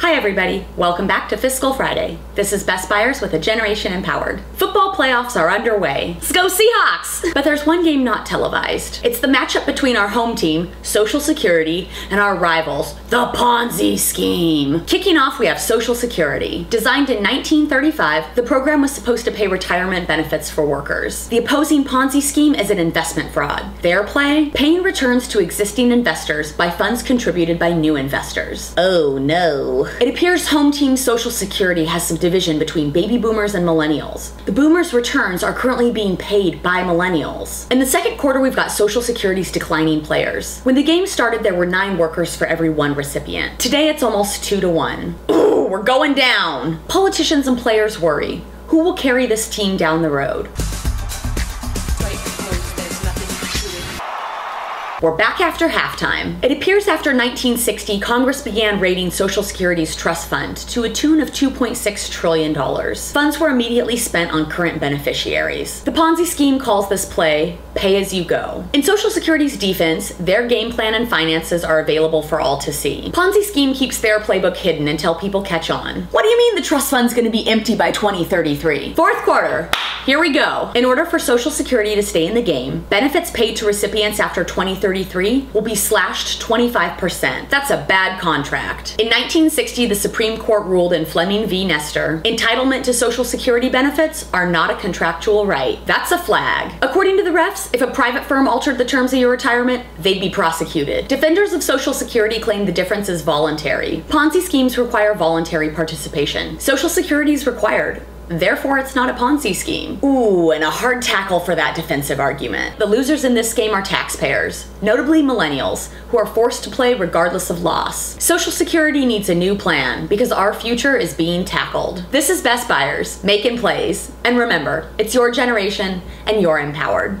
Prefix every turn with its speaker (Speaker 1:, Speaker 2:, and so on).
Speaker 1: Hi, everybody. Welcome back to Fiscal Friday. This is Bess Byers with a Generation Empowered. Football playoffs are underway. Let's go Seahawks! But there's one game not televised. It's the matchup between our home team, Social Security, and our rivals, the Ponzi Scheme. Kicking off, we have Social Security. Designed in 1935, the program was supposed to pay retirement benefits for workers. The opposing Ponzi scheme is an investment fraud. Their play? Paying returns to existing investors by funds contributed by new investors. Oh no. It appears Home Team Social Security has some division between baby boomers and millennials. The boomers' returns are currently being paid by millennials. In the second quarter, we've got Social Security's declining players. When the game started, there were nine workers for every one recipient. Today, it's almost two to one. Ooh, we're going down. Politicians and players worry. Who will carry this team down the road? We're back after halftime. It appears after 1960, Congress began raiding Social Security's trust fund to a tune of $2.6 trillion. Funds were immediately spent on current beneficiaries. The Ponzi scheme calls this play pay as you go. In Social Security's defense, their game plan and finances are available for all to see. Ponzi scheme keeps their playbook hidden until people catch on. What do you mean the trust fund's gonna be empty by 2033? Fourth quarter. Here we go. In order for Social Security to stay in the game, benefits paid to recipients after 2033 will be slashed 25%. That's a bad contract. In 1960, the Supreme Court ruled in Fleming v. Nestor entitlement to Social Security benefits are not a contractual right. That's a flag. According to the refs, if a private firm altered the terms of your retirement, they'd be prosecuted. Defenders of Social Security claim the difference is voluntary. Ponzi schemes require voluntary participation. Social Security is required. Therefore, it's not a Ponzi scheme. Ooh, and a hard tackle for that defensive argument. The losers in this game are taxpayers, notably millennials, who are forced to play regardless of loss. Social Security needs a new plan because our future is being tackled. This is Bess Byers, making plays. And remember, it's your generation and you're empowered.